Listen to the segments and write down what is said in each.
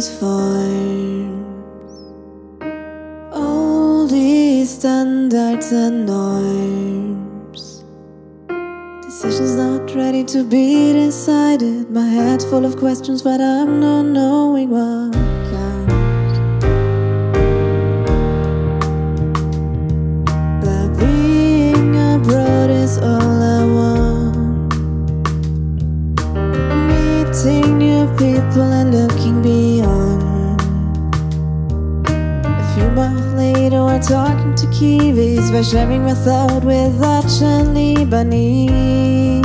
these forms, all these standards and norms. Decisions not ready to be decided. My head full of questions, but I'm not knowing what Kiwis. We're sharing my thought with Dutch and Lebanese.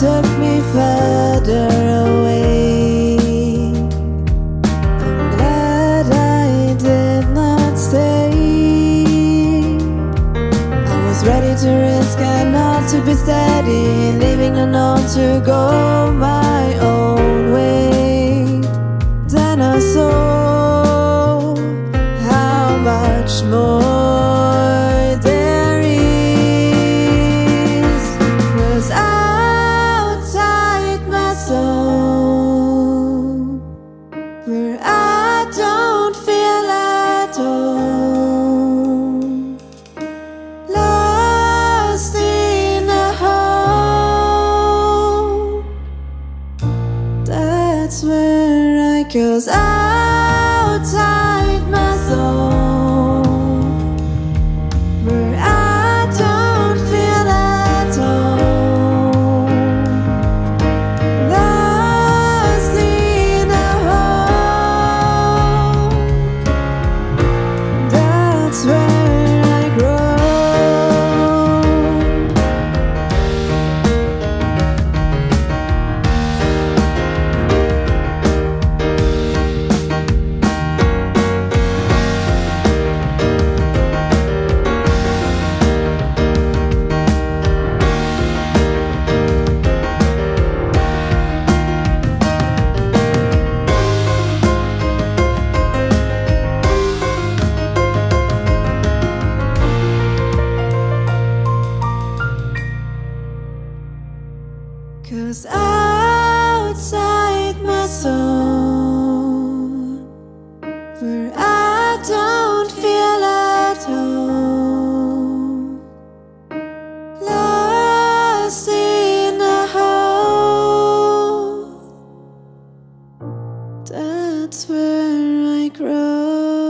Took me further away. I'm glad I did not stay. I was ready to risk and not to be steady, leaving a note to go my own way. Then I saw where I don't feel at home. Lost in a hole. That's where I goes outside Cause outside my soul, where I don't feel at home, lost in a hole, that's where I grow.